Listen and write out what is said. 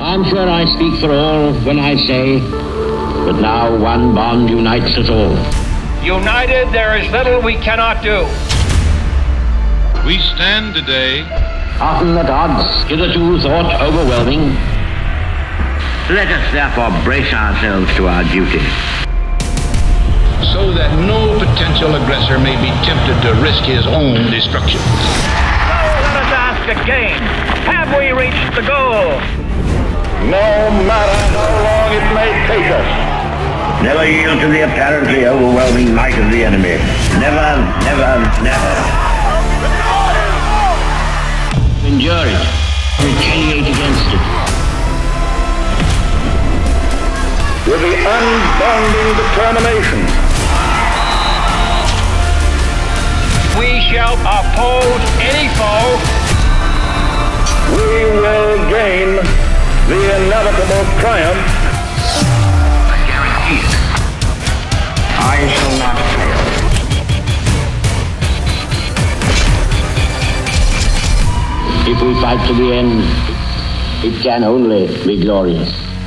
I'm sure I speak for all when I say that now one bond unites us all. United, there is little we cannot do. We stand today. Often at odds, hitherto thought overwhelming. Let us therefore brace ourselves to our duty. So that no potential aggressor may be tempted to risk his own destruction. So let us ask again, have we reached the goal? No matter how long it may take us. Never yield to the apparently overwhelming might of the enemy. Never, never, never. Endure it. Retaliate against it. With the unbounding determination. We shall oppose any foe. We will gain the inevitable triumph. We fight to the end, it can only be glorious.